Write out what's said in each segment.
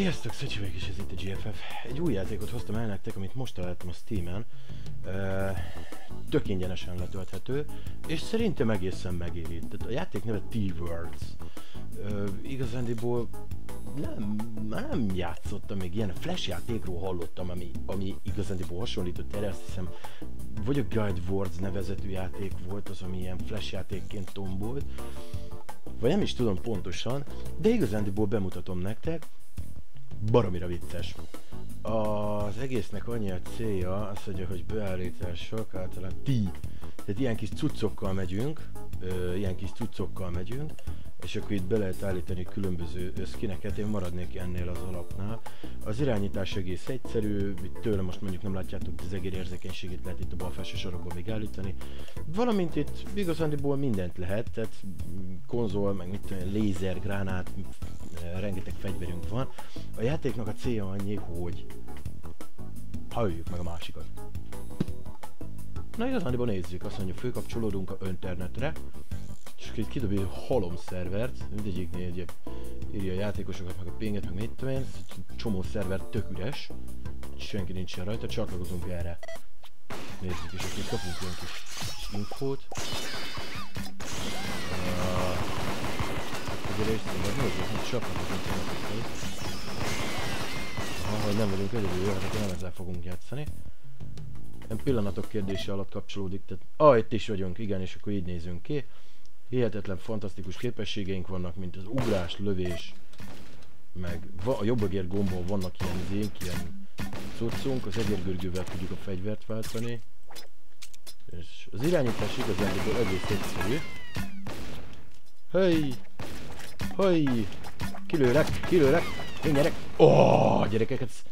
Sziasztok, Szöcsi vagyok, és ez itt a GFF. Egy új játékot hoztam el nektek, amit most találtam a Steam-en. Uh, tök ingyenesen letölthető, és szerintem egészen megéri. Tehát a játék neve T-Words. Uh, igazándiból nem, nem játszottam még ilyen Flash játékról hallottam, ami, ami igazándiból hasonlított erre, azt hiszem, vagy a Guide Words nevezetű játék volt az, ami ilyen Flash játékként tombolt, vagy nem is tudom pontosan, de igazándiból bemutatom nektek, baromira vicces. Az egésznek annyi a célja, mondja, hogy beállítások, általán ti. Tehát ilyen kis cuccokkal megyünk, ö, ilyen kis cuccokkal megyünk, és akkor itt be lehet állítani különböző skineket, én maradnék ennél az alapnál. Az irányítás egész egyszerű, itt tőle most mondjuk nem látjátok, az egér érzékenységét lehet itt a bal felső sarokban még állítani. Valamint itt igazándiból mindent lehet, tehát konzol, meg mit tudom, lézer, gránát, rengeteg fegyverünk van. A játéknak a célja annyi, hogy halljük meg a másikat. Na igazándiból nézzük, azt mondja, főkapcsolódunk a internetre, és itt kidobja egy halom szervert, mindegyiknél egy írja a játékosokat, meg a pinget, meg mit tudom én, csomó szerver tök üres, senki nincsen rajta, csatlakozunk erre. Nézzük, és akkor kapunk ilyen kis infót. Gyere és szabad, nézzük, hogy csatlakozunk erre. Ha, hogy nem vagyunk egyedül, jó, hát nem ezzel fogunk játszani. Ilyen pillanatok kérdése alatt kapcsolódik, tehát ah, itt is vagyunk, igen, és akkor így nézünk ki. Hihetetlen, fantasztikus képességeink vannak, mint az ugrás, lövés, meg a jobb egér gombon vannak ilyen zénk, ilyen cuccunk, az egérgörgővel tudjuk a fegyvert váltani. És az irányítás igazán egész egyszerű. Hej! Hej! Kilőlek, kilőlek, én gyerek! Ó, oh, gyerekek, ez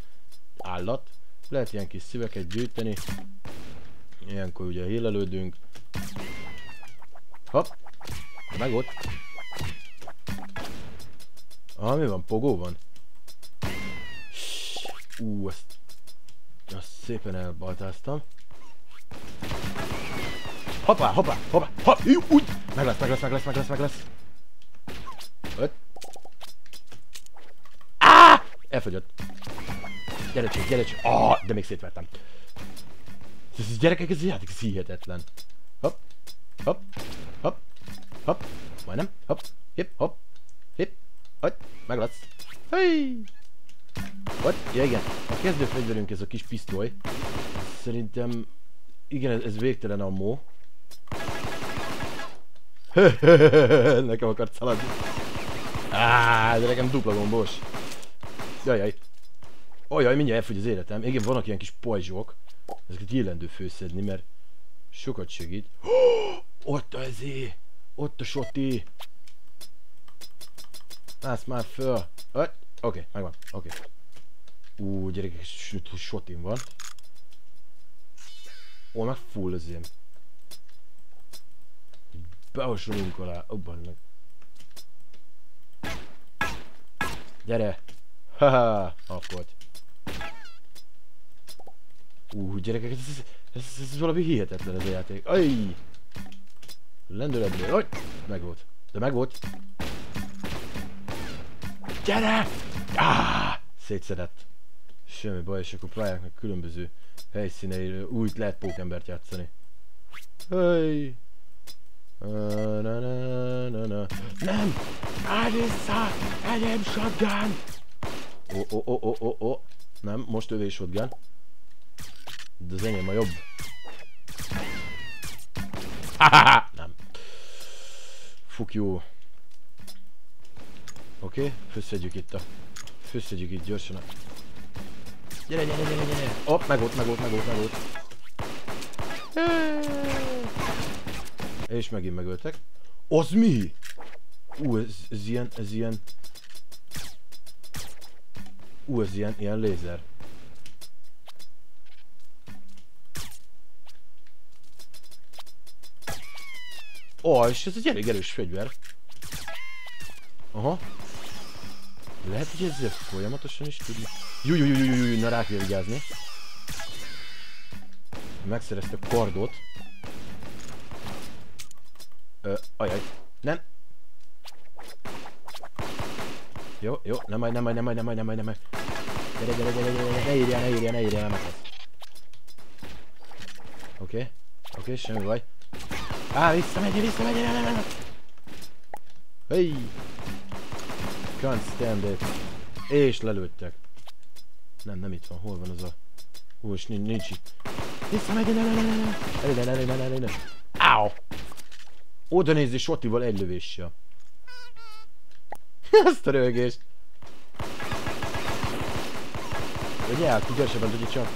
állat. Lehet ilyen kis szíveket gyűjteni. Ilyenkor ugye hélelődünk. Hopp! Meg ott. Ah, mi van? Pogó van? Ú, ezt, ezt szépen elbaltáztam. Hoppá, hoppá, hoppá, hoppá, úgy! Meg lesz, meg lesz, meg lesz, meg lesz, meg lesz. Öt. Á! Elfogyott. Gyere csak, gyere csak. Ah, de még szétvertem. Ez gyerekek, ez játék, ez hihetetlen. Hopp, hopp, hopp, hopp, majdnem, hopp, hip, hopp, hip, ott, meg lesz. Hey! Ott, ja igen, a kezdőfegyverünk ez a kis pisztoly. Szerintem, igen, ez, ez végtelen ammó. nekem akart szaladni. Áh, de nekem dupla gombos. Jajjaj. Ojjaj, mindjárt elfogy az életem. Igen, vannak ilyen kis pajzsok. Ezeket illendő főszedni, mert sokat segít. Ott a ezé! Ott a soti! Állsz már föl! Oké, okay, megvan. Oké. Okay. Ú, gyerekek, sotim van. Ó, meg full az ilyen. Behasolunk alá. Oh, meg. Gyere! Haha, akkor. Ú, gyerekek, ez, ez, ez, ez, valami hihetetlen ez a játék. Ajj! Lendületből, hogy? Meg volt. De meg volt. Gyere! Ah! Szétszedett. Semmi baj, és akkor pályáknak különböző helyszíneiről úgy lehet pókembert játszani. Hey! Na, na, na, na, na. Nem! Állj vissza! Enyém shotgun! Ó, ó, ó, ó, ó, ó. Nem, most övés shotgun. De az enyém a jobb. Nem. Fuk jó. Oké, okay, főszedjük itt a... Főszedjük itt gyorsan a... Gyere, gyere, gyere, gyere! Hopp, meg volt, meg volt, meg volt, meg volt. És megint megöltek. Az mi? Ú, ez, ez ilyen, ez ilyen... Ú, ez ilyen, ilyen lézer. Ó, oh, és ez egy elég erős fegyver. Aha. Lehet, hogy ezzel folyamatosan is tudni. Júj, júj, júj, júj, na rá kell vigyázni. Megszerezte a kardot. Ö, ajaj. Nem. Jó, jó, nem majd, nem majd, nem majd, nem majd, nem majd, nem majd. Gyere, gyere, gyere, gyere, gyere, ne írjál, ne írjál, ne írjál, nem akarsz. Oké, okay. oké, okay, semmi baj. Á, visszamegy, visszamegy, ne, ne, ne, ne. Hey! Can't stand it. És lelőttek. Nem, nem itt van, hol van az a... Hú, és nincs, nincs itt. Visszamegy, ne, ne, ne, ne, ne. Elé, ne, ne, ne, ne, ne. Áó! Oda nézi Sotival egy lövéssel. Azt a rögést. Hogy el, tu gyorsabban tudja csak.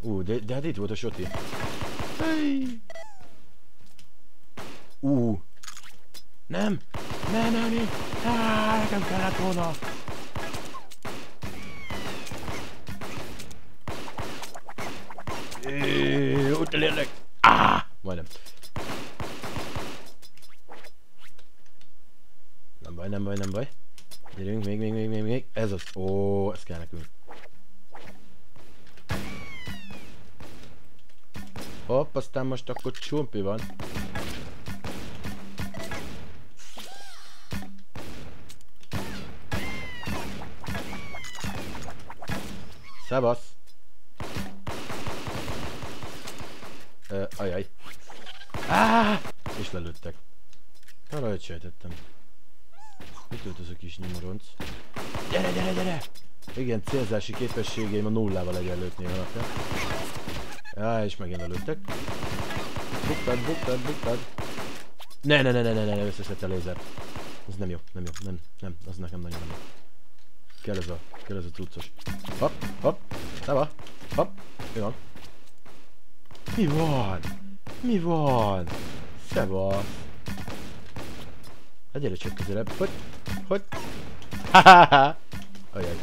Ú, de, de hát itt volt a Soti. Ú. Nem. Nem, nem, nem. Á, nekem kellett volna. Ott elérlek. Á, majdnem. Baj, nem baj, nem baj. Gyerünk, még, még, még, még, még. Ez az. Ó, ez kell nekünk. Hopp, aztán most akkor csumpi van. Szevasz! Uh, ajaj. Ah! És lelőttek. Valahogy sejtettem. Mit ölt az a kis nyomoronc? Gyere, gyere, gyere! Igen, célzási képességeim a nullával egyenlőtt néha. Ja, és megint lelőttek. Buktad, buktad, buktad. Ne, ne, ne, ne, ne, ne, ne, összeszedte a lézer. Ez nem jó, nem jó, nem, nem, az nekem nagyon nem jó. Kell ez a, kell ez a cuccos. Hopp, hopp, száva, hopp, mi van? Mi van? Mi van? Szevasz. Hát gyere csak közelebb. Hogy? Hogy? Ajaj.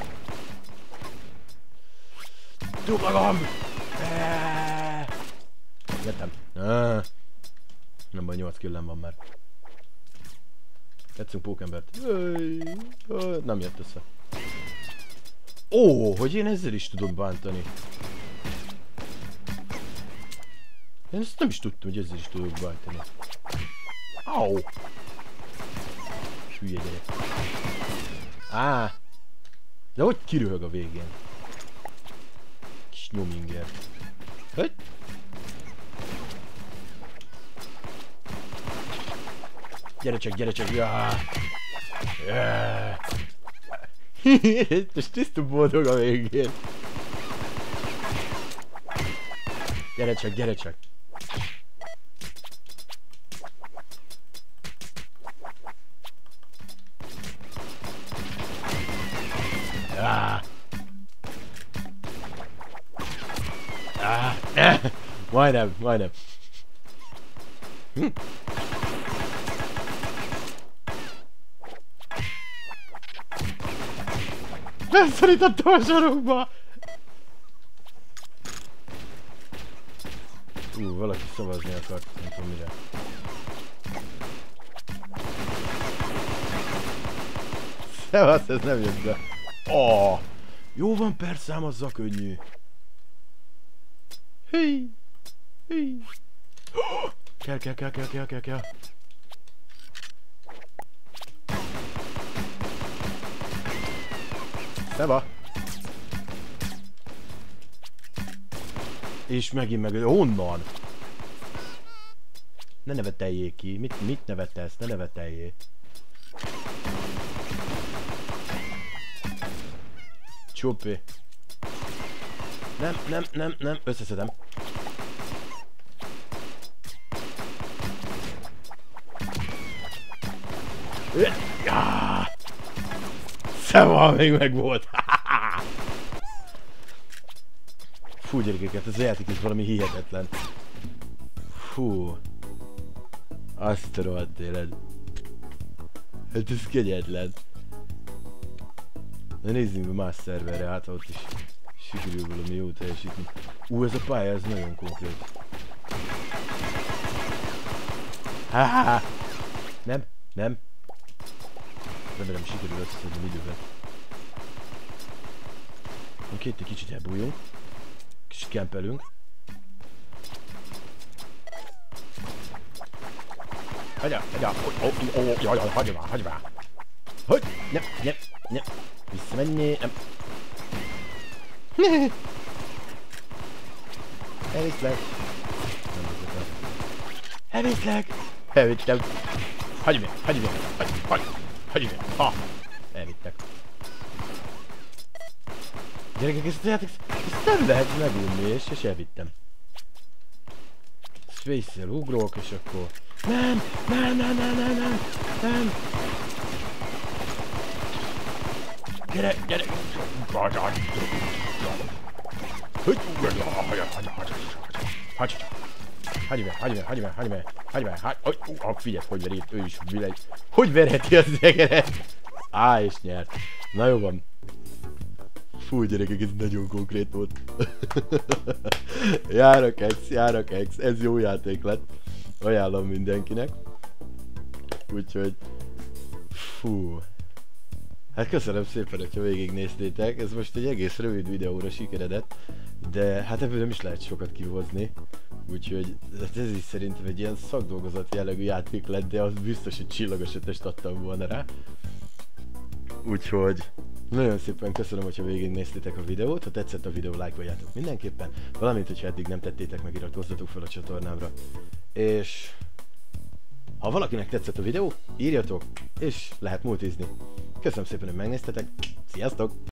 Tud magam! Jöttem. Nem baj, 8 killem van már. Tetszünk pókembert. Nem jött össze. Ó, hogy én ezzel is tudok bántani. Én ezt nem is tudtam, hogy ezzel is tudok bántani. Au! Hülye gyerek. Á! De hogy kiröhög a végén? Kis nyominger. Hogy? Gyere csak, gyere csak, ja. Yeah. És tiszta boldog a végén. Gyere csak, gyere csak. Majdnem, majdnem. Hm. Beszorítottam a sarokba! Ú, valaki szavazni akart, nem tudom mire. Szevasz, ez nem jött be. Oh, jó van, persze, azzal könnyű. Hé! Kell, kell, kell, kell, kell, kell, kell. Szeva! És megint meg... Honnan? Ne neveteljék ki. Mit, mit nevetesz? Ne neveteljék. Csupi. Nem, nem, nem, nem. Összeszedem. Ja! Szeva, még meg volt. Fú, gyerekeket, ez a játék is valami hihetetlen. Fú. Azt rohadt élet. Hát ez kegyetlen. De nézzünk más szerverre, hát ott is sikerül valami jó teljesítni. Ú, ez a pálya, ez nagyon konkrét. Ha, Nem, nem. Remélem sikerül összeszedni időben. Oké, itt egy kicsit elbújjunk. Kicsit kempelünk. hagyja, hagyja, ó, ó, ó, jaj, jaj, hagyja már, hagyja már. Hogy, nem, nem, nem, visszamenni, nem. Elviszlek. Elviszlek. Elvittem. Hagyj meg, hagyj meg, hagyj, hagyj, hagyj meg, ha. Elvittek. Gyerekek, ezt a játék, ezt nem lehet megunni, és, és elvittem. Space-el ugrok, és akkor... Nem, nem, nem, nem, nem, nem, nem. Gyere, gyere. Hogy? Hagyj, hagyj meg, hagyj meg, hagyj meg, hagyj meg, hagyj meg, hagyj, hogy, uh, figyelj, hogy veri, ő is vilegy. Hogy verheti az egeret? Á, és nyert. Na jó van. Fú, gyerekek, ez nagyon konkrét volt. járok ex, járok ex, ez jó játék lett. Ajánlom mindenkinek. Úgyhogy... Fú. Hát köszönöm szépen, hogyha végignéztétek. Ez most egy egész rövid videóra sikeredett, de hát ebből nem is lehet sokat kihozni. Úgyhogy hát ez is szerintem egy ilyen szakdolgozat jellegű játék lett, de az biztos, hogy csillagos ötöst adtam volna rá. Úgyhogy nagyon szépen köszönöm, hogyha végignéztétek a videót, ha tetszett a videó, lájkoljátok mindenképpen, valamint, hogyha eddig nem tettétek meg, iratkozzatok fel a csatornámra. És ha valakinek tetszett a videó, írjatok, és lehet multizni. Köszönöm szépen, hogy megnéztetek, sziasztok!